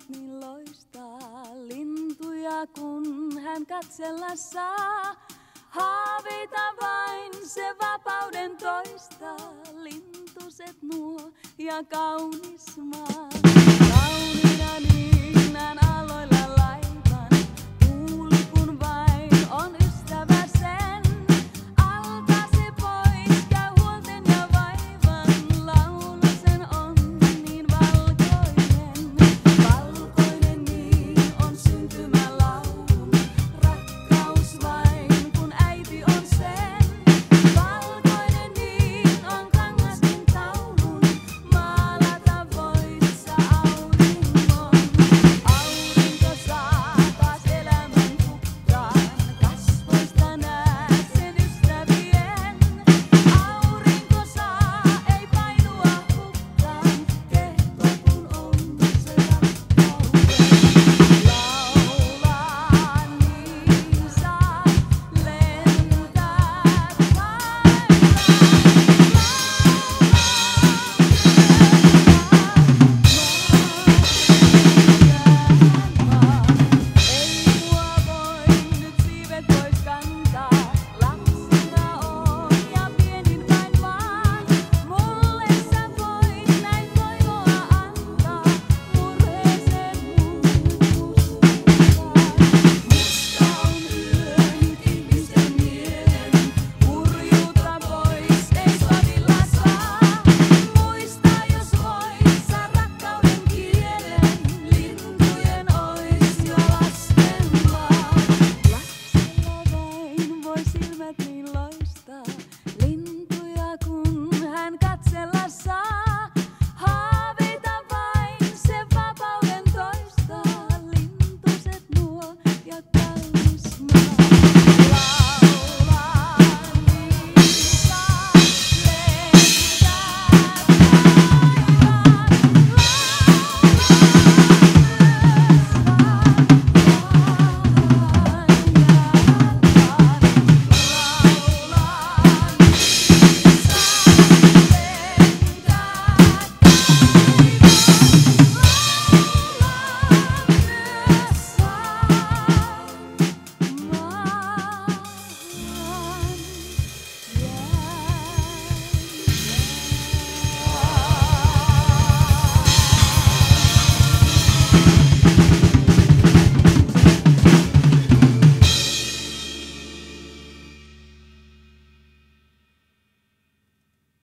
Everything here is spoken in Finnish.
Silmät niin loistaa lintuja, kun hän katsella saa. Haaveita vain se vapauden toistaa, lintuset nuo ja kaunis maa. you met me